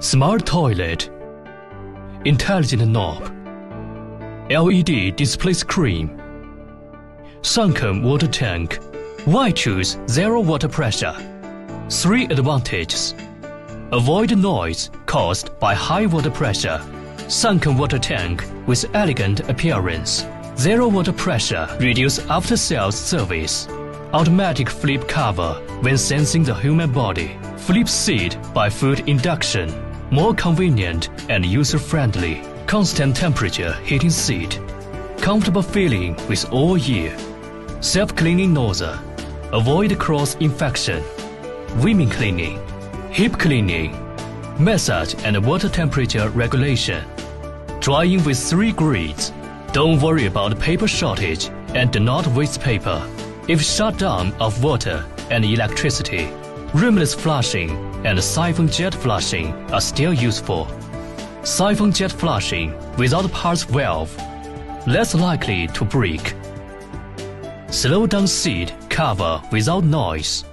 Smart toilet. Intelligent knob. LED display screen. Sunken water tank. Why choose zero water pressure? Three advantages. Avoid noise caused by high water pressure. Sunken water tank with elegant appearance. Zero water pressure reduce after sales service. Automatic flip cover when sensing the human body. Flip seat by foot induction. More convenient and user-friendly. Constant temperature heating seat. Comfortable feeling with all year. Self-cleaning nozzle. Avoid cross-infection. Women cleaning. Hip cleaning. Massage and water temperature regulation. Drying with three grades. Don't worry about paper shortage and do not waste paper. If shutdown of water and electricity, rimless flushing and siphon jet flushing are still useful. Siphon jet flushing without parts valve, less likely to break. Slow down seat cover without noise.